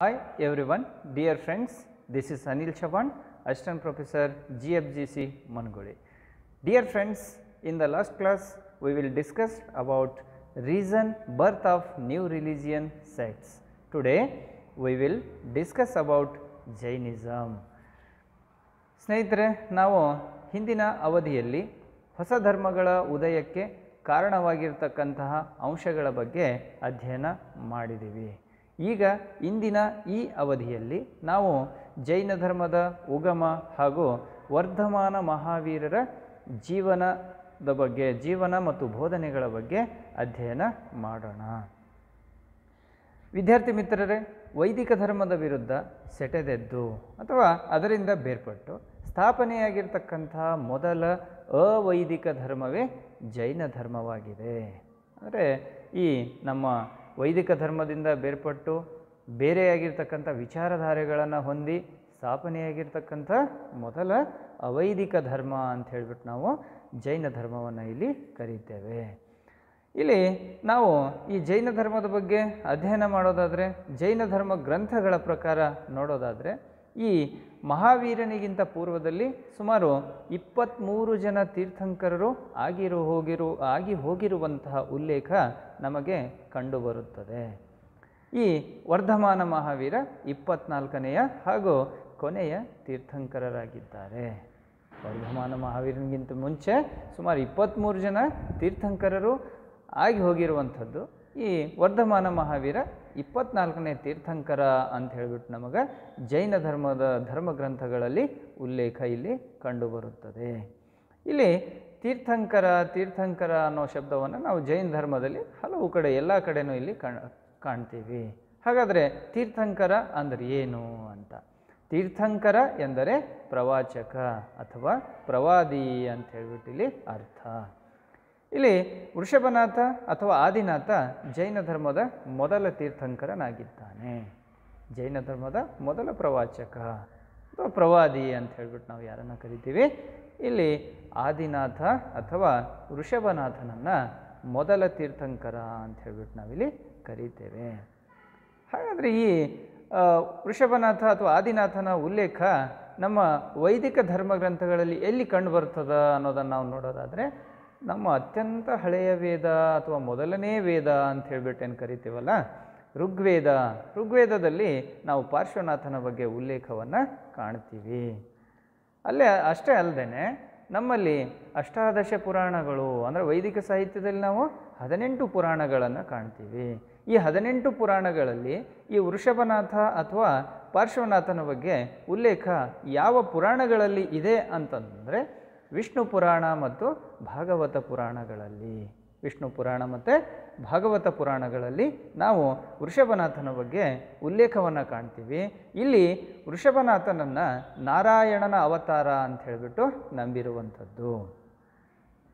Hi everyone, dear friends, this is Anil Chavan, Assistant Professor GFGC Mangoli. Dear friends, in the last class we will discuss about reason birth of new religion sects. Today we will discuss about Jainism. ಸ್ನೇಹಿತರೆ ನಾವು ಹಿಂದಿನ ಅವಧಿಯಲ್ಲಿ ಹೊಸ ಧರ್ಮಗಳ ಉದಯಕ್ಕೆ ಕಾರಣವಾಗಿರ್ತಕ್ಕಂತಹ ಅಂಶಗಳ ಬಗ್ಗೆ ಅಧ್ಯಯನ ಮಾಡಿದ್ದೀವಿ ಈಗ ಇಂದಿನ ಈ ಅವಧಿಯಲ್ಲಿ ನಾವು ಜೈನ ಧರ್ಮದ ಉಗಮ ಹಾಗೂ ವರ್ಧಮಾನ ಮಹಾವೀರರ ಜೀವನದ ಬಗ್ಗೆ, ಜೀವನ ಮತ್ತು ಬೋಧನೆಗಳ ಬಗ್ಗೆ ಅಧ್ಯಯನ ಮಾಡೋಣ. ವಿದ್ಯಾರ್ಥಿ ಮಿತ್ರರೇ, ವೈದಿಕ ಧರ್ಮದ ವಿರುದ್ಧ ಸೆಟೆದೆದ್ದು ಅಥವಾ ಅದರಿಂದ ಬೇರ್ಪಟ್ಟು ಸ್ಥಾಪನೆಯಾಗಿರ್ತಕ್ಕಂಥ ಮೊದಲ ಅವೈದಿಕ ಧರ್ಮವೇ ಜೈನ ಧರ್ಮವಾಗಿದೆ. ಅಂದರೆ ಈ ನಮ್ಮ ವೈದಿಕ ಧರ್ಮದಿಂದ ಬೇರ್ಪಟ್ಟು ಬೇರೆಯಾಗಿರ್ತಕ್ಕಂಥ ವಿಚಾರಧಾರೆಗಳನ್ನು ಹೊಂದಿ ಸ್ಥಾಪನೆಯಾಗಿರ್ತಕ್ಕಂಥ ಮೊದಲ ಅವೈದಿಕ ಧರ್ಮ ಅಂತ ಹೇಳ್ಬಿಟ್ಟು ನಾವು ಜೈನ ಧರ್ಮವನ್ನು ಇಲ್ಲಿ ಕರೀತೇವೆ. ಇಲ್ಲಿ ನಾವು ಈ ಜೈನ ಧರ್ಮದ ಬಗ್ಗೆ ಅಧ್ಯಯನ ಮಾಡೋದಾದರೆ ಜೈನ ಧರ್ಮ ಗ್ರಂಥಗಳ ಪ್ರಕಾರ ನೋಡೋದಾದರೆ ಈ ಮಹಾವೀರನಿಗಿಂತ ಪೂರ್ವದಲ್ಲಿ ಸುಮಾರು ಇಪ್ಪತ್ತ್ಮೂರು ಜನ ತೀರ್ಥಂಕರರು ಆಗಿರು ಹೋಗಿರು, ಆಗಿ ಹೋಗಿರುವಂತಹ ಉಲ್ಲೇಖ ನಮಗೆ ಕಂಡುಬರುತ್ತದೆ. ಈ ವರ್ಧಮಾನ ಮಹಾವೀರ ಇಪ್ಪತ್ನಾಲ್ಕನೆಯ ಹಾಗೂ ಕೊನೆಯ ತೀರ್ಥಂಕರರಾಗಿದ್ದಾರೆ. ವರ್ಧಮಾನ ಮಹಾವೀರನಿಗಿಂತ ಮುಂಚೆ ಸುಮಾರು ಇಪ್ಪತ್ತ್ಮೂರು ಜನ ತೀರ್ಥಂಕರರು ಆಗಿ ಹೋಗಿರುವಂಥದ್ದು ಈ ವರ್ಧಮಾನ ಮಹಾವೀರ ಇಪ್ಪತ್ನಾಲ್ಕನೇ ತೀರ್ಥಂಕರ ಅಂತ ಹೇಳಿಬಿಟ್ಟು ನಮಗೆ ಜೈನ ಧರ್ಮದ ಧರ್ಮ ಗ್ರಂಥಗಳಲ್ಲಿ ಉಲ್ಲೇಖ ಇಲ್ಲಿ ಕಂಡುಬರುತ್ತದೆ ಇಲ್ಲಿ ತೀರ್ಥಂಕರ ತೀರ್ಥಂಕರ ಅನ್ನೋ ಶಬ್ದವನ್ನು ನಾವು ಜೈನ ಧರ್ಮದಲ್ಲಿ ಹಲವು ಕಡೆ, ಎಲ್ಲ ಕಡೆನೂ ಇಲ್ಲಿ ಕಾಣ್, ಕಾಣ್ತೀವಿ. ಹಾಗಾದರೆ ತೀರ್ಥಂಕರ ಅಂದರೆ ಏನು ಅಂತ? ತೀರ್ಥಂಕರ ಎಂದರೆ ಪ್ರವಾಚಕ ಅಥವಾ ಪ್ರವಾದಿ ಅಂತ ಹೇಳ್ಬಿಟ್ಟು ಇಲ್ಲಿ ಅರ್ಥ. ಇಲ್ಲಿ ವೃಷಭನಾಥ ಅಥವಾ ಆದಿನಾಥ ಜೈನ ಧರ್ಮದ ಮೊದಲ ತೀರ್ಥಂಕರನಾಗಿದ್ದಾನೆ. ಜೈನ ಧರ್ಮದ ಮೊದಲ ಪ್ರವಾಚಕ ಅಥವಾ ಪ್ರವಾದಿ ಅಂತ ಹೇಳ್ಬಿಟ್ಟು ನಾವು ಯಾರನ್ನು ಕರಿತೀವಿ? ಇಲ್ಲಿ ಆದಿನಾಥ ಅಥವಾ ವೃಷಭನಾಥನನ್ನು ಮೊದಲ ತೀರ್ಥಂಕರ ಅಂತ ಹೇಳ್ಬಿಟ್ಟು ನಾವಿಲ್ಲಿ ಕರೀತೇವೆ. ಹಾಗಾದರೆ ಈ ವೃಷಭನಾಥ ಅಥವಾ ಆದಿನಾಥನ ಉಲ್ಲೇಖ ನಮ್ಮ ವೈದಿಕ ಧರ್ಮ ಗ್ರಂಥಗಳಲ್ಲಿ ಎಲ್ಲಿ ಕಂಡುಬರ್ತದ ಅನ್ನೋದನ್ನು ನಾವು ನೋಡೋದಾದರೆ ನಮ್ಮ ಅತ್ಯಂತ ಹಳೆಯ ವೇದ ಅಥವಾ ಮೊದಲನೇ ವೇದ ಅಂತ ಹೇಳ್ಬಿಟ್ಟು ಏನು ಕರಿತೀವಲ್ಲ? ಋಗ್ವೇದ. ಋಗ್ವೇದದಲ್ಲಿ ನಾವು ಪಾರ್ಶ್ವನಾಥನ ಬಗ್ಗೆ ಉಲ್ಲೇಖವನ್ನು ಕಾಣ್ತೀವಿ. ಅಲ್ಲೇ ಅಷ್ಟೇ ಅಲ್ಲದೆ ನಮ್ಮಲ್ಲಿ ಅಷ್ಟಾದಶ ಪುರಾಣಗಳು ಅಂದರೆ ವೈದಿಕ ಸಾಹಿತ್ಯದಲ್ಲಿ ನಾವು ಹದಿನೆಂಟು ಪುರಾಣಗಳನ್ನು ಕಾಣ್ತೀವಿ. ಈ ಹದಿನೆಂಟು ಪುರಾಣಗಳಲ್ಲಿ ಈ ವೃಷಭನಾಥ ಅಥವಾ ಪಾರ್ಶ್ವನಾಥನ ಬಗ್ಗೆ ಉಲ್ಲೇಖ ಯಾವ ಪುರಾಣಗಳಲ್ಲಿ ಇದೆ ಅಂತಂದರೆ ವಿಷ್ಣು ಪುರಾಣ ಮತ್ತು ಭಾಗವತ ಪುರಾಣಗಳಲ್ಲಿ. ವಿಷ್ಣು ಪುರಾಣ ಮತ್ತು ಭಾಗವತ ಪುರಾಣಗಳಲ್ಲಿ ನಾವು ವೃಷಭನಾಥನ ಬಗ್ಗೆ ಉಲ್ಲೇಖವನ್ನು ಕಾಣ್ತೀವಿ. ಇಲ್ಲಿ ವೃಷಭನಾಥನನ್ನು ನಾರಾಯಣನ ಅವತಾರ ಅಂತ ಹೇಳಿಬಿಟ್ಟು ನಂಬಿರುವಂಥದ್ದು.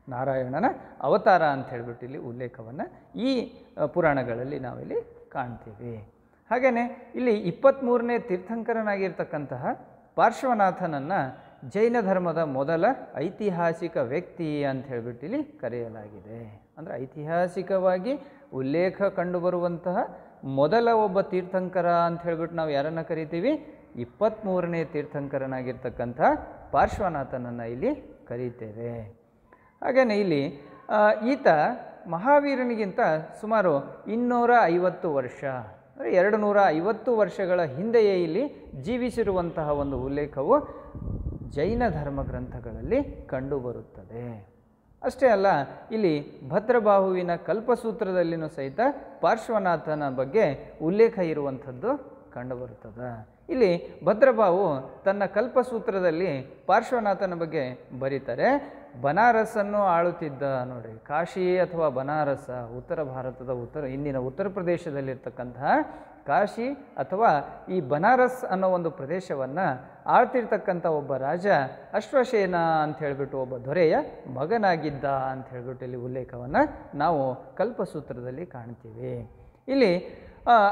ನಾರಾಯಣನ ಅವತಾರ ಅಂತ ಹೇಳಿಬಿಟ್ಟು ಇಲ್ಲಿ ಉಲ್ಲೇಖವನ್ನು ಈ ಪುರಾಣಗಳಲ್ಲಿ ನಾವಿಲ್ಲಿ ಕಾಣ್ತೀವಿ. ಹಾಗೆಯೇ ಇಲ್ಲಿ ಇಪ್ಪತ್ತ್ಮೂರನೇ ತೀರ್ಥಂಕರನಾಗಿರ್ತಕ್ಕಂತಹ ಪಾರ್ಶ್ವನಾಥನನ್ನು ಜೈನ ಧರ್ಮದ ಮೊದಲ ಐತಿಹಾಸಿಕ ವ್ಯಕ್ತಿ ಅಂತ ಹೇಳ್ಬಿಟ್ಟು ಇಲ್ಲಿ ಕರೆಯಲಾಗಿದೆ. ಅಂದರೆ ಐತಿಹಾಸಿಕವಾಗಿ ಉಲ್ಲೇಖ ಕಂಡುಬರುವಂತಹ ಮೊದಲ ಒಬ್ಬ ತೀರ್ಥಂಕರ ಅಂತ ಹೇಳ್ಬಿಟ್ಟು ನಾವು ಯಾರನ್ನು ಕರಿತೀವಿ? ಇಪ್ಪತ್ತ್ಮೂರನೇ ತೀರ್ಥಂಕರನಾಗಿರ್ತಕ್ಕಂಥ ಪಾರ್ಶ್ವನಾಥನನ್ನು ಇಲ್ಲಿ ಕರೀತೇವೆ. ಹಾಗೆಯೇ ಇಲ್ಲಿ ಈತ ಮಹಾವೀರನಿಗಿಂತ ಸುಮಾರು ಇನ್ನೂರ ಐವತ್ತು ವರ್ಷ, ಅಂದರೆ ಎರಡು ನೂರ ಐವತ್ತು ವರ್ಷಗಳ ಹಿಂದೆಯೇ ಇಲ್ಲಿ ಜೀವಿಸಿರುವಂತಹ ಒಂದು ಉಲ್ಲೇಖವು ಜೈನ ಧರ್ಮ ಗ್ರಂಥಗಳಲ್ಲಿ ಕಂಡುಬರುತ್ತದೆ. ಅಷ್ಟೇ ಅಲ್ಲ, ಇಲ್ಲಿ ಭದ್ರಬಾಹುವಿನ ಕಲ್ಪಸೂತ್ರದಲ್ಲಿನೂ ಸಹಿತ ಪಾರ್ಶ್ವನಾಥನ ಬಗ್ಗೆ ಉಲ್ಲೇಖ ಇರುವಂಥದ್ದು ಕಂಡುಬರುತ್ತದೆ. ಇಲ್ಲಿ ಭದ್ರಬಾಹು ತನ್ನ ಕಲ್ಪಸೂತ್ರದಲ್ಲಿ ಪಾರ್ಶ್ವನಾಥನ ಬಗ್ಗೆ ಬರೀತಾರೆ. ಬನಾರಸ್ಸನ್ನು ಆಳುತ್ತಿದ್ದ ನೋಡಿ ಕಾಶಿ ಅಥವಾ ಬನಾರಸ ಉತ್ತರ ಭಾರತದ ಉತ್ತರ, ಇಂದಿನ ಉತ್ತರ ಪ್ರದೇಶದಲ್ಲಿರ್ತಕ್ಕಂತಹ ಕಾಶಿ ಅಥವಾ ಈ ಬನಾರಸ್ ಅನ್ನೋ ಒಂದು ಪ್ರದೇಶವನ್ನು ಆಳ್ತಿರ್ತಕ್ಕಂಥ ಒಬ್ಬ ರಾಜ ಅಶ್ವಸೇನ ಅಂತ ಹೇಳಿಬಿಟ್ಟು ಒಬ್ಬ ದೊರೆಯ ಮಗನಾಗಿದ್ದ ಅಂತ ಹೇಳಿಬಿಟ್ಟು ಇಲ್ಲಿ ಉಲ್ಲೇಖವನ್ನು ನಾವು ಕಲ್ಪಸೂತ್ರದಲ್ಲಿ ಕಾಣ್ತೀವಿ. ಇಲ್ಲಿ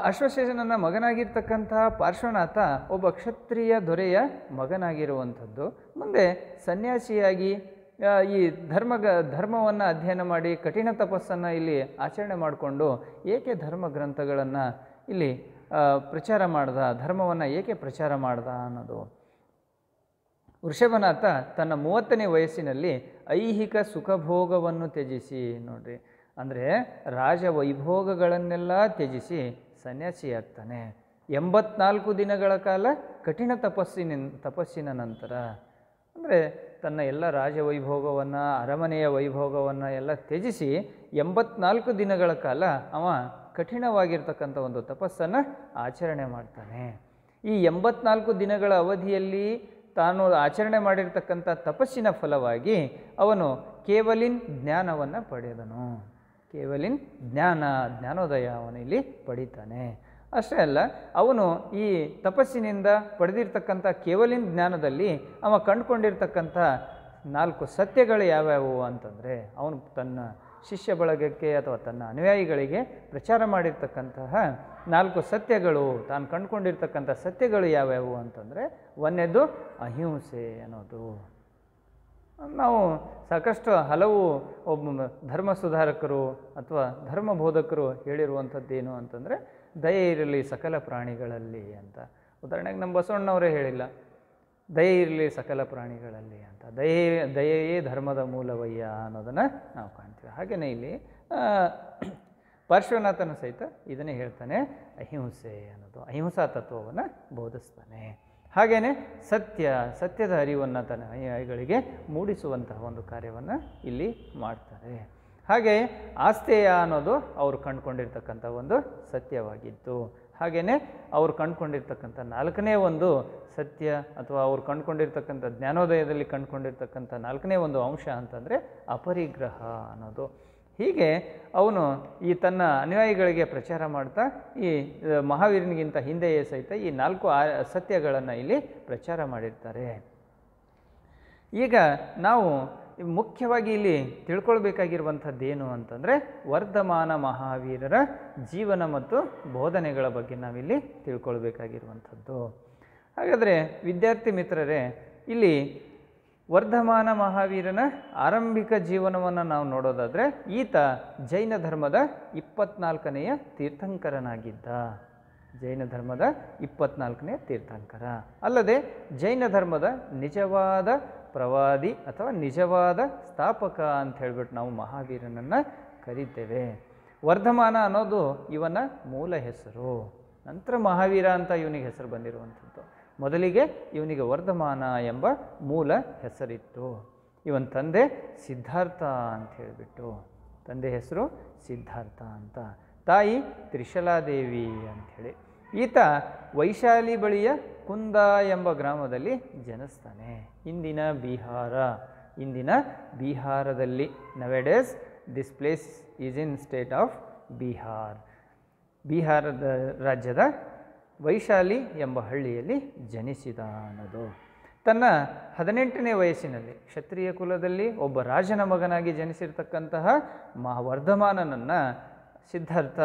ಅಶ್ವಸೇನನ ಮಗನಾಗಿರ್ತಕ್ಕಂತಹ ಪಾರ್ಶ್ವನಾಥ ಒಬ್ಬ ಕ್ಷತ್ರಿಯ ದೊರೆಯ ಮಗನಾಗಿರುವಂಥದ್ದು. ಮುಂದೆ ಸನ್ಯಾಸಿಯಾಗಿ ಈ ಧರ್ಮ ಧರ್ಮವನ್ನು ಅಧ್ಯಯನ ಮಾಡಿ ಕಠಿಣ ತಪಸ್ಸನ್ನು ಇಲ್ಲಿ ಆಚರಣೆ ಮಾಡಿಕೊಂಡು ಏಕೆ ಧರ್ಮ ಗ್ರಂಥಗಳನ್ನು ಇಲ್ಲಿ ಪ್ರಚಾರ ಮಾಡ್ದ, ಧರ್ಮವನ್ನು ಏಕೆ ಪ್ರಚಾರ ಮಾಡ್ದ ಅನ್ನೋದು. ವೃಷಭನಾಥ ತನ್ನ ಮೂವತ್ತನೇ ವಯಸ್ಸಿನಲ್ಲಿ ಐಹಿಕ ಸುಖಭೋಗವನ್ನು ತ್ಯಜಿಸಿ ನೋಡ್ರಿ. ಅಂದರೆ ರಾಜ ವೈಭೋಗಗಳನ್ನೆಲ್ಲ ತ್ಯಜಿಸಿ ಸನ್ಯಾಸಿಯಾಗ್ತಾನೆ ಎಂಬತ್ನಾಲ್ಕು ದಿನಗಳ ಕಾಲ ಕಠಿಣ ತಪಸ್ಸಿನ ತಪಸ್ಸಿನ ನಂತರ. ಅಂದರೆ ತನ್ನ ಎಲ್ಲ ರಾಜವೈಭೋಗವನ್ನು, ಅರಮನೆಯ ವೈಭೋಗವನ್ನು ಎಲ್ಲ ತ್ಯಜಿಸಿ ಎಂಬತ್ನಾಲ್ಕು ದಿನಗಳ ಕಾಲ ಅವ ಕಠಿಣವಾಗಿರ್ತಕ್ಕಂಥ ಒಂದು ತಪಸ್ಸನ್ನು ಆಚರಣೆ ಮಾಡ್ತಾನೆ. ಈ ಎಂಬತ್ನಾಲ್ಕು ದಿನಗಳ ಅವಧಿಯಲ್ಲಿ ತಾನು ಆಚರಣೆ ಮಾಡಿರ್ತಕ್ಕಂಥ ತಪಸ್ಸಿನ ಫಲವಾಗಿ ಅವನು ಕೇವಲಿನ್ ಜ್ಞಾನವನ್ನು ಪಡೆದನು. ಕೇವಲಿನ್ ಜ್ಞಾನ, ಜ್ಞಾನೋದಯ ಅವನು ಇಲ್ಲಿ ಪಡಿತಾನೆ. ಅಷ್ಟೇ ಅಲ್ಲ, ಅವನು ಈ ತಪಸ್ಸಿನಿಂದ ಪಡೆದಿರ್ತಕ್ಕಂಥ ಕೇವಲಿನ ಜ್ಞಾನದಲ್ಲಿ ಅವ ಕಂಡುಕೊಂಡಿರ್ತಕ್ಕಂಥ ನಾಲ್ಕು ಸತ್ಯಗಳು ಯಾವ್ಯಾವು ಅಂತಂದರೆ, ಅವನು ತನ್ನ ಶಿಷ್ಯ ಬಳಗಕ್ಕೆ ಅಥವಾ ತನ್ನ ಅನುಯಾಯಿಗಳಿಗೆ ಪ್ರಚಾರ ಮಾಡಿರ್ತಕ್ಕಂತಹ ನಾಲ್ಕು ಸತ್ಯಗಳು, ತಾನು ಕಂಡುಕೊಂಡಿರ್ತಕ್ಕಂಥ ಸತ್ಯಗಳು ಯಾವ್ಯಾವು ಅಂತಂದರೆ, ಒಂದನೇದು ಅಹಿಂಸೆ ಅನ್ನೋದು. ನಾವು ಸಾಕಷ್ಟು ಹಲವು ಒಬ್ಬ ಧರ್ಮ ಸುಧಾರಕರು ಅಥವಾ ಧರ್ಮ ಬೋಧಕರು ಹೇಳಿರುವಂಥದ್ದೇನು ಅಂತಂದರೆ ದಯೆ ಇರಲಿ ಸಕಲ ಪ್ರಾಣಿಗಳಲ್ಲಿ ಅಂತ. ಉದಾಹರಣೆಗೆ ನಮ್ಮ ಬಸವಣ್ಣವರೇ ಹೇಳಿಲ್ಲ, ದಯೆ ಇರಲಿ ಸಕಲ ಪ್ರಾಣಿಗಳಲ್ಲಿ ಅಂತ. ದಯೆ, ದಯೆಯೇ ಧರ್ಮದ ಮೂಲವಯ್ಯ ಅನ್ನೋದನ್ನು ನಾವು ಕಾಣ್ತೀವಿ. ಹಾಗೆಯೇ ಇಲ್ಲಿ ಪಾರ್ಶ್ವನಾಥನ ಸಹಿತ ಇದನ್ನೇ ಹೇಳ್ತಾನೆ, ಅಹಿಂಸೆ ಅನ್ನೋದು, ಅಹಿಂಸಾ ತತ್ವವನ್ನು ಬೋಧಿಸ್ತಾನೆ. ಹಾಗೆಯೇ ಸತ್ಯ, ಸತ್ಯದ ಅರಿವನ್ನು ತನ್ನ ಅನುಯಾಯಿಗಳಿಗೆ ಮೂಡಿಸುವಂತಹ ಒಂದು ಕಾರ್ಯವನ್ನು ಇಲ್ಲಿ ಮಾಡ್ತಾರೆ. ಹಾಗೆ ಆಸ್ತೇಯ ಅನ್ನೋದು ಅವರು ಕಂಡುಕೊಂಡಿರ್ತಕ್ಕಂಥ ಒಂದು ಸತ್ಯವಾಗಿತ್ತು ಹಾಗೆಯೇ ಅವರು ಕಂಡುಕೊಂಡಿರ್ತಕ್ಕಂಥ ನಾಲ್ಕನೇ ಒಂದು ಸತ್ಯ ಅಥವಾ ಅವರು ಕಂಡುಕೊಂಡಿರ್ತಕ್ಕಂಥ ಜ್ಞಾನೋದಯದಲ್ಲಿ ಕಂಡುಕೊಂಡಿರ್ತಕ್ಕಂಥ ನಾಲ್ಕನೇ ಒಂದು ಅಂಶ ಅಂತಂದರೆ ಅಪರಿಗ್ರಹ ಅನ್ನೋದು. ಹೀಗೆ ಅವನು ಈ ತನ್ನ ಅನುಯಾಯಿಗಳಿಗೆ ಪ್ರಚಾರ ಮಾಡ್ತಾ ಈ ಮಹಾವೀರನಿಗಿಂತ ಹಿಂದೆಯೇ ಸಹಿತ ಈ ನಾಲ್ಕು ಆ, ಸತ್ಯಗಳನ್ನು ಇಲ್ಲಿ ಪ್ರಚಾರ ಮಾಡಿರ್ತಾರೆ. ಈಗ ನಾವು ಮುಖ್ಯವಾಗಿ ಇಲ್ಲಿ ತಿಳ್ಕೊಳ್ಬೇಕಾಗಿರುವಂಥದ್ದೇನು ಅಂತಂದರೆ ವರ್ಧಮಾನ ಮಹಾವೀರರ ಜೀವನ ಮತ್ತು ಬೋಧನೆಗಳ ಬಗ್ಗೆ ನಾವಿಲ್ಲಿ ತಿಳ್ಕೊಳ್ಬೇಕಾಗಿರುವಂಥದ್ದು. ಹಾಗಾದರೆ ವಿದ್ಯಾರ್ಥಿ ಮಿತ್ರರೇ, ಇಲ್ಲಿ ವರ್ಧಮಾನ ಮಹಾವೀರನ ಆರಂಭಿಕ ಜೀವನವನ್ನು ನಾವು ನೋಡೋದಾದರೆ ಈತ ಜೈನ ಧರ್ಮದ ಇಪ್ಪತ್ನಾಲ್ಕನೆಯ ತೀರ್ಥಂಕರನಾಗಿದ್ದ. ಜೈನ ಧರ್ಮದ ಇಪ್ಪತ್ನಾಲ್ಕನೇ ತೀರ್ಥಂಕರ. ಅಲ್ಲದೆ ಜೈನ ಧರ್ಮದ ನಿಜವಾದ ಪ್ರವಾದಿ ಅಥವಾ ನಿಜವಾದ ಸ್ಥಾಪಕ ಅಂತ ಹೇಳ್ಬಿಟ್ಟು ನಾವು ಮಹಾವೀರನನ್ನು ಕರೀತೇವೆ. ವರ್ಧಮಾನ ಅನ್ನೋದು ಇವನ ಮೂಲ ಹೆಸರು. ನಂತರ ಮಹಾವೀರ ಅಂತ ಇವನಿಗೆ ಹೆಸರು ಬಂದಿರುವಂಥದ್ದು. ಮೊದಲಿಗೆ ಇವನಿಗೆ ವರ್ಧಮಾನ ಎಂಬ ಮೂಲ ಹೆಸರಿತ್ತು. ಇವನ ತಂದೆ ಸಿದ್ಧಾರ್ಥ ಅಂತ ಹೇಳಿಬಿಟ್ಟು. ತಂದೆ ಹೆಸರು ಸಿದ್ಧಾರ್ಥ ಅಂತ. ತಾಯಿ ತ್ರಿಶಲಾದೇವಿ ಅಂಥೇಳಿ ಈತ ವೈಶಾಲಿ ಬಳಿಯ ಕುಂದ ಎಂಬ ಗ್ರಾಮದಲ್ಲಿ ಜನಿಸ್ತಾನೆ. ಇಂದಿನ ಬಿಹಾರ. ಇಂದಿನ ಬಿಹಾರದಲ್ಲಿ nowadays this place is in state of Bihar ಬಿಹಾರದ ರಾಜ್ಯದ ವೈಶಾಲಿ ಎಂಬ ಹಳ್ಳಿಯಲ್ಲಿ ಜನಿಸಿದ ಅನ್ನೋದು ತನ್ನ ಹದಿನೆಂಟನೇ ವಯಸ್ಸಿನಲ್ಲಿ ಕ್ಷತ್ರಿಯ ಕುಲದಲ್ಲಿ ಒಬ್ಬ ರಾಜನ ಮಗನಾಗಿ ಜನಿಸಿರ್ತಕ್ಕಂತಹ ಮಹಾವರ್ಧಮಾನನನ್ನು ಸಿದ್ಧಾರ್ಥ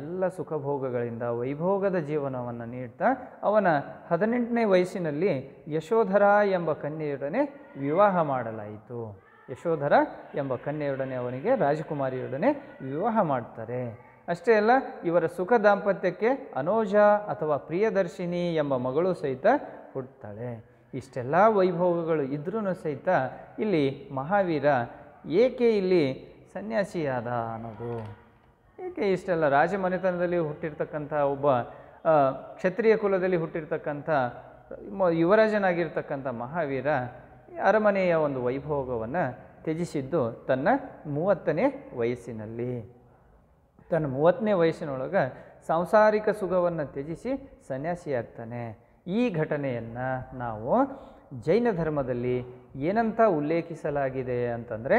ಎಲ್ಲ ಸುಖಭೋಗಗಳಿಂದ ವೈಭೋಗದ ಜೀವನವನ್ನು ನೀಡ್ತಾ ಅವನ ಹದಿನೆಂಟನೇ ವಯಸ್ಸಿನಲ್ಲಿ ಯಶೋಧರ ಎಂಬ ಕನ್ಯೆಯೊಡನೆ ವಿವಾಹ ಮಾಡಲಾಯಿತು. ಯಶೋಧರ ಎಂಬ ಕನ್ಯೆಯೊಡನೆ ಅವನಿಗೆ ರಾಜಕುಮಾರಿಯೊಡನೆ ವಿವಾಹ ಮಾಡ್ತಾರೆ. ಅಷ್ಟೇ ಅಲ್ಲ, ಇವರ ಸುಖ ದಾಂಪತ್ಯಕ್ಕೆ ಅನೋಜ ಅಥವಾ ಪ್ರಿಯದರ್ಶಿನಿ ಎಂಬ ಮಗಳು ಸಹಿತ ಹುಟ್ಟುತ್ತಾಳೆ ಇಷ್ಟೆಲ್ಲ ವೈಭೋಗಗಳು ಇದ್ರೂ ಸಹಿತ ಇಲ್ಲಿ ಮಹಾವೀರ ಏಕೆ ಇಲ್ಲಿ ಸನ್ಯಾಸಿಯಾದ ಅನ್ನೋದು. ಏಕೆ ಇಷ್ಟೆಲ್ಲ ರಾಜಮನೆತನದಲ್ಲಿ ಹುಟ್ಟಿರ್ತಕ್ಕಂಥ ಒಬ್ಬ ಕ್ಷತ್ರಿಯ ಕುಲದಲ್ಲಿ ಹುಟ್ಟಿರ್ತಕ್ಕಂಥ ಯುವರಾಜನಾಗಿರ್ತಕ್ಕಂಥ ಮಹಾವೀರ ಅರಮನೆಯ ಒಂದು ವೈಭೋಗವನ್ನು ತ್ಯಜಿಸಿದ್ದು ತನ್ನ ಮೂವತ್ತನೇ ವಯಸ್ಸಿನಲ್ಲಿ. ತನ್ನ ಮೂವತ್ತನೇ ವಯಸ್ಸಿನೊಳಗೆ ಸಾಂಸಾರಿಕ ಸುಖವನ್ನು ತ್ಯಜಿಸಿ ಸನ್ಯಾಸಿಯಾಗ್ತಾನೆ. ಈ ಘಟನೆಯನ್ನು ನಾವು ಜೈನ ಧರ್ಮದಲ್ಲಿ ಏನಂತ ಉಲ್ಲೇಖಿಸಲಾಗಿದೆ ಅಂತಂದರೆ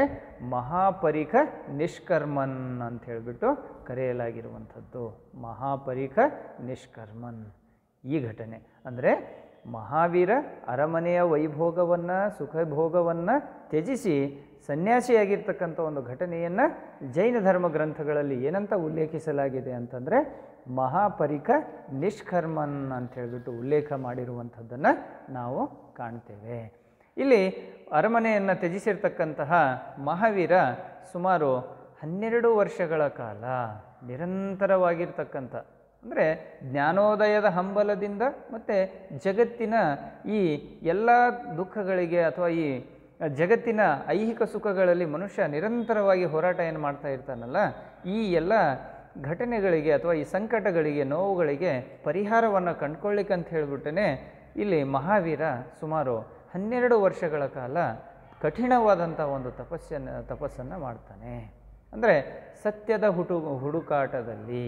ಮಹಾಪರಿಖ ನಿಷ್ಕರ್ಮನ್ ಅಂತ ಹೇಳಿಬಿಟ್ಟು ಕರೆಯಲಾಗಿರುವಂಥದ್ದು. ಮಹಾಪರಿಖ ನಿಷ್ಕರ್ಮನ್. ಈ ಘಟನೆ ಅಂದರೆ ಮಹಾವೀರ ಅರಮನೆಯ ವೈಭೋಗವನ್ನು, ಸುಖಭೋಗವನ್ನು ತ್ಯಜಿಸಿ ಸನ್ಯಾಸಿಯಾಗಿರ್ತಕ್ಕಂಥ ಒಂದು ಘಟನೆಯನ್ನು ಜೈನ ಧರ್ಮ ಗ್ರಂಥಗಳಲ್ಲಿ ಏನಂತ ಉಲ್ಲೇಖಿಸಲಾಗಿದೆ ಅಂತಂದರೆ ಮಹಾಪರಿಕ ನಿಷ್ಕರ್ಮನ್ ಅಂತ ಹೇಳಿಬಿಟ್ಟು ಉಲ್ಲೇಖ ಮಾಡಿರುವಂಥದ್ದನ್ನು ನಾವು ಕಾಣ್ತೇವೆ. ಇಲ್ಲಿ ಅರಮನೆಯನ್ನು ತ್ಯಜಿಸಿರ್ತಕ್ಕಂತಹ ಮಹಾವೀರ ಸುಮಾರು ಹನ್ನೆರಡು ವರ್ಷಗಳ ಕಾಲ ನಿರಂತರವಾಗಿರ್ತಕ್ಕಂಥ, ಅಂದರೆ ಜ್ಞಾನೋದಯದ ಹಂಬಲದಿಂದ ಮತ್ತು ಜಗತ್ತಿನ ಈ ಎಲ್ಲ ದುಃಖಗಳಿಗೆ ಅಥವಾ ಈ ಜಗತ್ತಿನ ಐಹಿಕ ಸುಖಗಳಲ್ಲಿ ಮನುಷ್ಯ ನಿರಂತರವಾಗಿ ಹೋರಾಟ ಏನು ಮಾಡ್ತಾ ಇರ್ತಾನಲ್ಲ, ಈ ಎಲ್ಲ ಘಟನೆಗಳಿಗೆ ಅಥವಾ ಈ ಸಂಕಟಗಳಿಗೆ, ನೋವುಗಳಿಗೆ ಪರಿಹಾರವನ್ನು ಕಂಡ್ಕೊಳ್ಳಿಕ್ಕೆ ಅಂತ ಹೇಳಿಬಿಟ್ಟೇ ಇಲ್ಲಿ ಮಹಾವೀರ ಸುಮಾರು ಹನ್ನೆರಡು ವರ್ಷಗಳ ಕಾಲ ಕಠಿಣವಾದಂಥ ಒಂದು ತಪಸ್ಸನ್ನು ತಪಸ್ಸನ್ನು ಮಾಡ್ತಾನೆ. ಅಂದರೆ ಸತ್ಯದ ಹುಟು, ಹುಡುಕಾಟದಲ್ಲಿ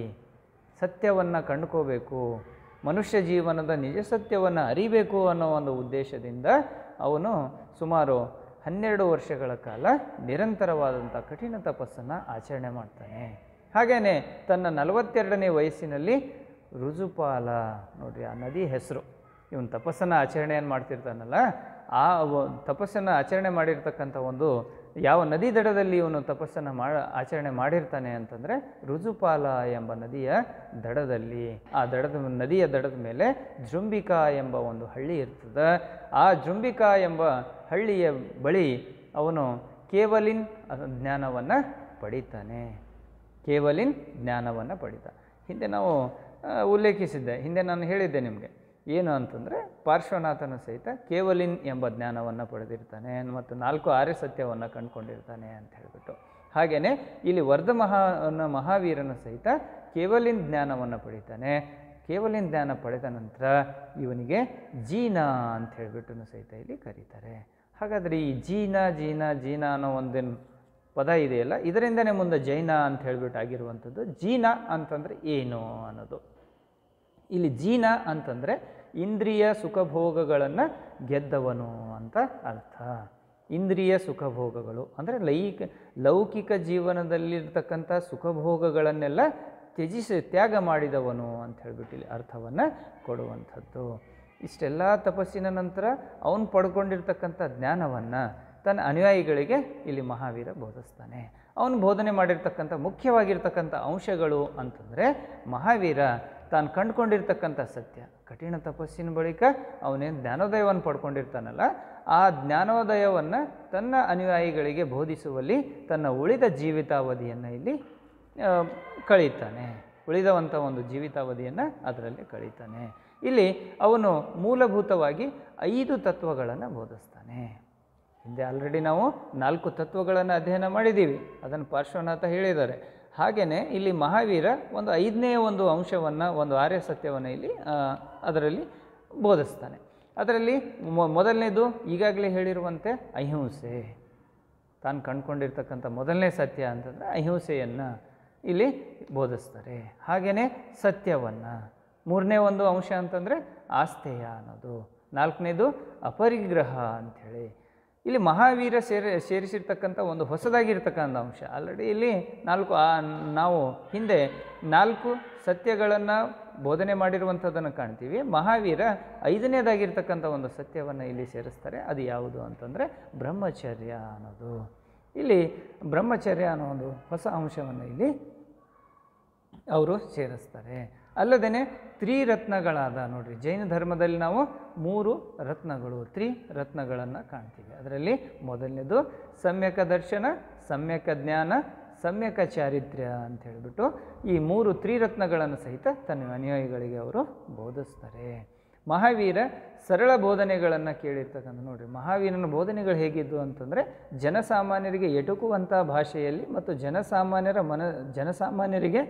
ಸತ್ಯವನ್ನು ಕಂಡುಕೋಬೇಕು, ಮನುಷ್ಯ ಜೀವನದ ನಿಜ ಸತ್ಯವನ್ನು ಅರಿಬೇಕು ಅನ್ನೋ ಒಂದು ಉದ್ದೇಶದಿಂದ ಅವನು ಸುಮಾರು ಹನ್ನೆರಡು ವರ್ಷಗಳ ಕಾಲ ನಿರಂತರವಾದಂಥ ಕಠಿಣ ತಪಸ್ಸನ್ನು ಆಚರಣೆ ಮಾಡ್ತಾನೆ. ಹಾಗೆಯೇ ತನ್ನ ನಲವತ್ತೆರಡನೇ ವಯಸ್ಸಿನಲ್ಲಿ ರುಜುಪಾಲ, ನೋಡ್ರಿ ಆ ನದಿ ಹೆಸರು, ಇವನು ತಪಸ್ಸನ್ನು ಆಚರಣೆಯನ್ನು ಮಾಡ್ತಿರ್ತಾನಲ್ಲ, ಆ ತಪಸ್ಸನ್ನು ಆಚರಣೆ ಮಾಡಿರ್ತಕ್ಕಂಥ ಒಂದು ಯಾವ ನದಿ ದಡದಲ್ಲಿ ಇವನು ತಪಸ್ಸನ್ನು ಮಾಡ, ಆಚರಣೆ ಮಾಡಿರ್ತಾನೆ ಅಂತಂದರೆ ರುಜುಪಾಲ ಎಂಬ ನದಿಯ ದಡದಲ್ಲಿ. ಆ ದಡದ ನದಿಯ ದಡದ ಮೇಲೆ ಜೃಂಬಿಕಾ ಎಂಬ ಒಂದು ಹಳ್ಳಿ ಇರ್ತದೆ. ಆ ಜೃಂಬಿಕಾ ಎಂಬ ಹಳ್ಳಿಯ ಬಳಿ ಅವನು ಕೇವಲಿನ್ ಜ್ಞಾನವನ್ನು ಪಡಿತಾನೆ. ಕೇವಲಿನ್ ಜ್ಞಾನವನ್ನು ಪಡಿತ. ಹಿಂದೆ ನಾವು ಉಲ್ಲೇಖಿಸಿದ್ದೆ. ಹಿಂದೆ ನಾನು ಹೇಳಿದ್ದೆ ನಿಮಗೆ. ಏನು ಅಂತಂದರೆ ಪಾರ್ಶ್ವನಾಥನ ಸಹಿತ ಕೇವಲಿನ್ ಎಂಬ ಜ್ಞಾನವನ್ನು ಪಡೆದಿರ್ತಾನೆ ಮತ್ತು ನಾಲ್ಕು ಆರ್ಯ ಸತ್ಯವನ್ನು ಕಂಡುಕೊಂಡಿರ್ತಾನೆ ಅಂತ ಹೇಳಿಬಿಟ್ಟು. ಹಾಗೆಯೇ ಇಲ್ಲಿ ವರ್ಧ ಮಹಾ ಮಹಾವೀರನ ಸಹಿತ ಕೇವಲಿನ್ ಜ್ಞಾನವನ್ನು ಪಡಿತಾನೆ. ಕೇವಲಿನ್ ಜ್ಞಾನ ಪಡೆದ ನಂತರ ಇವನಿಗೆ ಜೀನ ಅಂತ ಹೇಳಿಬಿಟ್ಟು ಸಹಿತ ಇಲ್ಲಿ ಕರೀತಾರೆ. ಹಾಗಾದರೆ ಈ ಜೀನ ಜೀನ ಜೀನ ಅನ್ನೋ ಒಂದೇನು ಪದ ಇದೆಯಲ್ಲ, ಇದರಿಂದನೇ ಮುಂದೆ ಜೈನ ಅಂತ ಹೇಳ್ಬಿಟ್ಟು ಆಗಿರುವಂಥದ್ದು ಜೀನ ಅಂತಂದರೆ ಏನು ಅನ್ನೋದು. ಇಲ್ಲಿ ಜೀನ ಅಂತಂದರೆ ಇಂದ್ರಿಯ ಸುಖಭೋಗಗಳನ್ನು ಗೆದ್ದವನು ಅಂತ ಅರ್ಥ. ಇಂದ್ರಿಯ ಸುಖಭೋಗಗಳು ಅಂದರೆ ಲೈಕ, ಲೌಕಿಕ ಜೀವನದಲ್ಲಿರ್ತಕ್ಕಂಥ ಸುಖಭೋಗಗಳನ್ನೆಲ್ಲ ತ್ಯಜಿಸಿ, ತ್ಯಾಗ ಮಾಡಿದವನು ಅಂತ ಹೇಳ್ಬಿಟ್ಟು ಇಲ್ಲಿ ಅರ್ಥವನ್ನು ಕೊಡುವಂಥದ್ದು. ಇಷ್ಟೆಲ್ಲ ತಪಸ್ಸಿನ ನಂತರ ಅವನು ಪಡ್ಕೊಂಡಿರ್ತಕ್ಕಂಥ ಜ್ಞಾನವನ್ನು ತನ್ನ ಅನುಯಾಯಿಗಳಿಗೆ ಇಲ್ಲಿ ಮಹಾವೀರ ಬೋಧಿಸ್ತಾನೆ. ಅವನು ಬೋಧನೆ ಮಾಡಿರ್ತಕ್ಕಂಥ, ಮುಖ್ಯವಾಗಿರ್ತಕ್ಕಂಥ ಅಂಶಗಳು ಅಂತಂದರೆ ಮಹಾವೀರ ತಾನು ಕಂಡುಕೊಂಡಿರ್ತಕ್ಕಂಥ ಸತ್ಯ. ಕಠಿಣ ತಪಸ್ಸಿನ ಬಳಿಕ ಅವನೇನು ಜ್ಞಾನೋದಯವನ್ನು ಪಡ್ಕೊಂಡಿರ್ತಾನಲ್ಲ, ಆ ಜ್ಞಾನೋದಯವನ್ನು ತನ್ನ ಅನುಯಾಯಿಗಳಿಗೆ ಬೋಧಿಸುವಲ್ಲಿ ತನ್ನ ಉಳಿದ ಜೀವಿತಾವಧಿಯನ್ನು ಇಲ್ಲಿ ಕಳೀತಾನೆ ಉಳಿದವಂಥ ಒಂದು ಜೀವಿತಾವಧಿಯನ್ನು ಅದರಲ್ಲಿ ಕಳೀತಾನೆ ಇಲ್ಲಿ ಅವನು ಮೂಲಭೂತವಾಗಿ ಐದು ತತ್ವಗಳನ್ನು ಬೋಧಿಸ್ತಾನೆ. ಹಿಂದೆ ಆಲ್ರೆಡಿ ನಾವು ನಾಲ್ಕು ತತ್ವಗಳನ್ನು ಅಧ್ಯಯನ ಮಾಡಿದ್ದೀವಿ. ಅದನ್ನು ಪಾರ್ಶ್ವನಾಥ ಹೇಳಿದ್ದಾರೆ. ಹಾಗೆಯೇ ಇಲ್ಲಿ ಮಹಾವೀರ ಒಂದು ಐದನೇ ಒಂದು ಅಂಶವನ್ನು, ಒಂದು ಆರ್ಯ ಸತ್ಯವನ್ನು ಇಲ್ಲಿ ಅದರಲ್ಲಿ ಬೋಧಿಸ್ತಾನೆ. ಅದರಲ್ಲಿ ಮೊದಲನೇದು ಈಗಾಗಲೇ ಹೇಳಿರುವಂತೆ ಅಹಿಂಸೆ. ತಾನು ಕಂಡುಕೊಂಡಿರ್ತಕ್ಕಂಥ ಮೊದಲನೇ ಸತ್ಯ ಅಂತಂದರೆ ಅಹಿಂಸೆಯನ್ನು ಇಲ್ಲಿ ಬೋಧಿಸ್ತಾರೆ. ಹಾಗೆಯೇ ಸತ್ಯವನ್ನು. ಮೂರನೇ ಒಂದು ಅಂಶ ಅಂತಂದರೆ ಆಸ್ತೇಯ ಅನ್ನೋದು. ನಾಲ್ಕನೇದು ಅಪರಿಗ್ರಹ ಅಂಥೇಳಿ ಇಲ್ಲಿ ಮಹಾವೀರ ಸೇರಿ, ಸೇರಿಸಿರ್ತಕ್ಕಂಥ ಒಂದು ಹೊಸದಾಗಿರ್ತಕ್ಕಂಥ ಅಂಶ. ಆಲ್ರೆಡಿ ಇಲ್ಲಿ ನಾಲ್ಕು ನಾವು ಹಿಂದೆ ನಾಲ್ಕು ಸತ್ಯಗಳನ್ನು ಬೋಧನೆ ಮಾಡಿರುವಂಥದ್ದನ್ನು ಕಾಣ್ತೀವಿ. ಮಹಾವೀರ ಐದನೇದಾಗಿರ್ತಕ್ಕಂಥ ಒಂದು ಸತ್ಯವನ್ನು ಇಲ್ಲಿ ಸೇರಿಸ್ತಾರೆ. ಅದು ಯಾವುದು ಅಂತಂದರೆ ಬ್ರಹ್ಮಚರ್ಯ ಅನ್ನೋದು. ಇಲ್ಲಿ ಬ್ರಹ್ಮಚರ್ಯ ಅನ್ನೋ ಒಂದು ಹೊಸ ಅಂಶವನ್ನು ಇಲ್ಲಿ ಅವರು ಸೇರಿಸ್ತಾರೆ. ಅಲ್ಲದೇ ತ್ರಿರತ್ನಗಳಾದ, ನೋಡ್ರಿ, ಜೈನ ಧರ್ಮದಲ್ಲಿ ನಾವು ಮೂರು ರತ್ನಗಳು ತ್ರಿರತ್ನಗಳನ್ನು ಕಾಣ್ತೀವಿ. ಅದರಲ್ಲಿ ಮೊದಲನೇದು ಸಮ್ಯಕ ದರ್ಶನ, ಸಮ್ಯಕ ಜ್ಞಾನ, ಸಮ್ಯಕ ಚಾರಿತ್ರ್ಯ ಅಂತ ಹೇಳಿಬಿಟ್ಟು ಈ ಮೂರು ತ್ರಿರತ್ನಗಳನ್ನು ಸಹಿತ ತನ್ನ ಅನುಯಾಯಿಗಳಿಗೆ ಅವರು ಬೋಧಿಸ್ತಾರೆ. ಮಹಾವೀರ ಸರಳ ಬೋಧನೆಗಳನ್ನು ಕೇಳಿರ್ತಕ್ಕಂಥ ನೋಡಿರಿ, ಮಹಾವೀರನ ಬೋಧನೆಗಳು ಹೇಗಿದ್ದು ಅಂತಂದರೆ ಜನಸಾಮಾನ್ಯರಿಗೆ ಎಟುಕುವಂಥ ಭಾಷೆಯಲ್ಲಿ ಮತ್ತು ಜನಸಾಮಾನ್ಯರ ಮನ, ಜನಸಾಮಾನ್ಯರಿಗೆ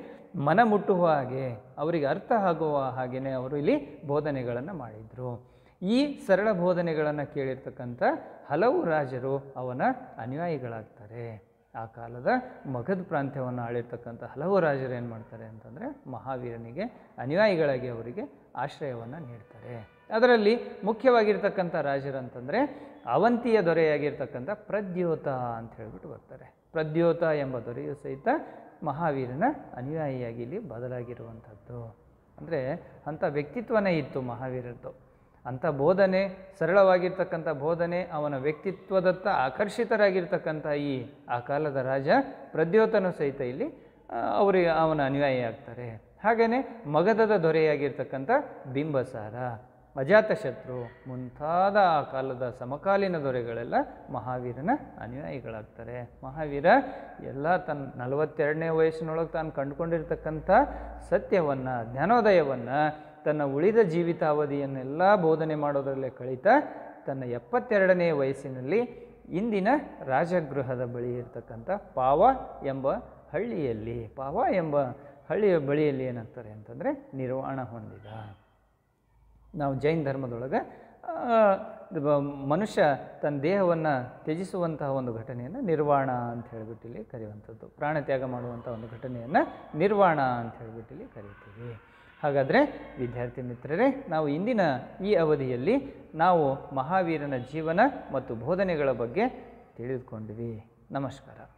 ಮನ ಮುಟ್ಟುವ ಹಾಗೆ, ಅವರಿಗೆ ಅರ್ಥ ಆಗುವ ಹಾಗೆಯೇ ಅವರು ಇಲ್ಲಿ ಬೋಧನೆಗಳನ್ನು ಮಾಡಿದರು. ಈ ಸರಳ ಬೋಧನೆಗಳನ್ನು ಕೇಳಿರ್ತಕ್ಕಂಥ ಹಲವು ರಾಜರು ಅವನ ಅನುಯಾಯಿಗಳಾಗ್ತಾರೆ. ಆ ಕಾಲದ ಮಗಧ ಪ್ರಾಂತ್ಯವನ್ನು ಆಳಿರ್ತಕ್ಕಂಥ ಹಲವು ರಾಜರು ಏನು ಮಾಡ್ತಾರೆ ಅಂತಂದರೆ ಮಹಾವೀರನಿಗೆ ಅನುಯಾಯಿಗಳಾಗಿ ಅವರಿಗೆ ಆಶ್ರಯವನ್ನು ನೀಡ್ತಾರೆ. ಅದರಲ್ಲಿ ಮುಖ್ಯವಾಗಿರ್ತಕ್ಕಂಥ ರಾಜರು ಅಂತಂದರೆ ಅವಂತಿಯ ದೊರೆಯಾಗಿರ್ತಕ್ಕಂಥ ಪ್ರದ್ಯೋತ ಅಂತ ಹೇಳ್ಬಿಟ್ಟು ಬರ್ತಾರೆ. ಪ್ರದ್ಯೋತ ಎಂಬ ದೊರೆಯು ಸಹಿತ ಮಹಾವೀರನ ಅನುಯಾಯಿಯಾಗಿ ಇಲ್ಲಿ ಬದಲಾಗಿರುವಂಥದ್ದು. ಅಂದರೆ ಅಂಥ ವ್ಯಕ್ತಿತ್ವನೇ ಇತ್ತು ಮಹಾವೀರದ್ದು ಅಂಥ ಬೋಧನೆ, ಸರಳವಾಗಿರ್ತಕ್ಕಂಥ ಬೋಧನೆ, ಅವನ ವ್ಯಕ್ತಿತ್ವದತ್ತ ಆಕರ್ಷಿತರಾಗಿರ್ತಕ್ಕಂಥ ಈ ಆ ಕಾಲದ ರಾಜ ಪ್ರದ್ಯೋತನು ಸಹಿತ ಇಲ್ಲಿ ಅವರಿಗೆ ಅವನ ಅನುಯಾಯಿ ಆಗ್ತಾರೆ. ಹಾಗೆಯೇ ಮಗಧದ ದೊರೆಯಾಗಿರ್ತಕ್ಕಂಥ ಬಿಂಬಸಾರ ಅಜಾತಶತ್ರು ಮುಂತಾದ ಆ ಕಾಲದ ಸಮಕಾಲೀನ ದೊರೆಗಳೆಲ್ಲ ಮಹಾವೀರನ ಅನುಯಾಯಿಗಳಾಗ್ತಾರೆ. ಮಹಾವೀರ ಎಲ್ಲ ತನ್ನ ನಲವತ್ತೆರಡನೇ ವಯಸ್ಸಿನೊಳಗೆ ತಾನು ಕಂಡುಕೊಂಡಿರ್ತಕ್ಕಂಥ ಸತ್ಯವನ್ನು, ಜ್ಞಾನೋದಯವನ್ನು ತನ್ನ ಉಳಿದ ಜೀವಿತಾವಧಿಯನ್ನೆಲ್ಲ ಬೋಧನೆ ಮಾಡೋದರಲ್ಲೇ ಕಳೀತಾ ತನ್ನ ಎಪ್ಪತ್ತೆರಡನೇ ವಯಸ್ಸಿನಲ್ಲಿ ಇಂದಿನ ರಾಜಗೃಹದ ಬಳಿ ಇರತಕ್ಕಂಥ ಪಾವ ಎಂಬ ಹಳ್ಳಿಯಲ್ಲಿ, ಪಾವ ಎಂಬ ಹಳ್ಳಿಯ ಬಳಿಯಲ್ಲಿ ಏನಾಗ್ತಾರೆ ಅಂತಂದರೆ ನಿರ್ವಾಣ ಹೊಂದಿದ. ನಾವು ಜೈನ್ ಧರ್ಮದೊಳಗೆ ಮನುಷ್ಯ ತನ್ನ ದೇಹವನ್ನು ತ್ಯಜಿಸುವಂತಹ ಒಂದು ಘಟನೆಯನ್ನು ನಿರ್ವಾಣ ಅಂತ ಹೇಳಿಬಿಟ್ಟು ಇಲ್ಲಿ ಕರೆಯುವಂಥದ್ದು. ಪ್ರಾಣತ್ಯಾಗ ಮಾಡುವಂಥ ಒಂದು ಘಟನೆಯನ್ನು ನಿರ್ವಾಣ ಅಂತ ಹೇಳಿಬಿಟ್ಟು ಇಲ್ಲಿ ಕರೀತೀವಿ ಹಾಗಾದರೆ ವಿದ್ಯಾರ್ಥಿ ಮಿತ್ರರೇ, ನಾವು ಇಂದಿನ ಈ ಅವಧಿಯಲ್ಲಿ ನಾವು ಮಹಾವೀರನ ಜೀವನ ಮತ್ತು ಬೋಧನೆಗಳ ಬಗ್ಗೆ ತಿಳಿದುಕೊಂಡ್ವಿ. ನಮಸ್ಕಾರ.